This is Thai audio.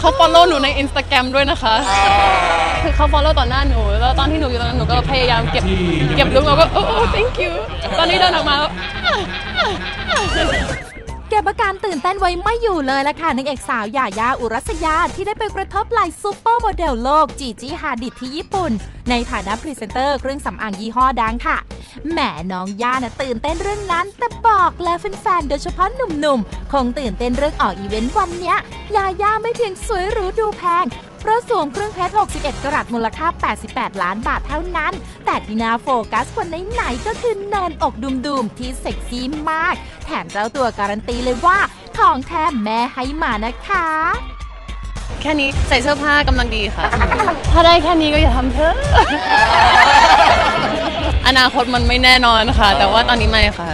เขา follow หนูใน Instagram ด้วยนะคะ คือเขา follow ต่อหน้าหนู แล้วตอนที่หนูอยู่ตรงนั้นหนูก็พยายามเก็บเก็บ look แล้วก็โอ้โอ้ thank you ตอนนี้เดินออกมาแล้วเก็บอาการตื่นเต้นไว้ไม่อยู่เลยละค่ะนางเอกสาวญาญ่าอุรัสยา ที่ได้ไปกระทบไหล่ซูเปอร์โมเดลโลกจีจีฮาดิดที่ญี่ปุ่น ในฐานะพรีเซนเตอร์เครื่องสำอางยี่ห้อดังค่ะ แหมน้องญ่าน่ะตื่นเต้นเรื่องนั้น แต่บอกแล้วแฟนๆโดยเฉพาะหนุ่มๆ คงตื่นเต้นเรื่องออกอีเวนต์วันเนี้ย ยาย่าไม่เพียงสวยหรูดูแพงเพราะสวมเครื่องเพชร 61 กรัตมูลค่า 88 ล้านบาทเท่านั้น แต่ที่น่าโฟกัสคนไหนๆก็คือเนินอกดุมๆ ที่เซ็กซี่มาก แถมเจ้าตัวการันตีเลยว่า ของแท้แม่ให้มานะคะ แค่นี้ใส่เสื้อผ้ากำลังดีค่ะ ถ้าได้แค่นี้ก็อย่าทำเถอะ อนาคตมันไม่แน่นอนค่ะ แต่ว่าตอนนี้ไม่ค่ะ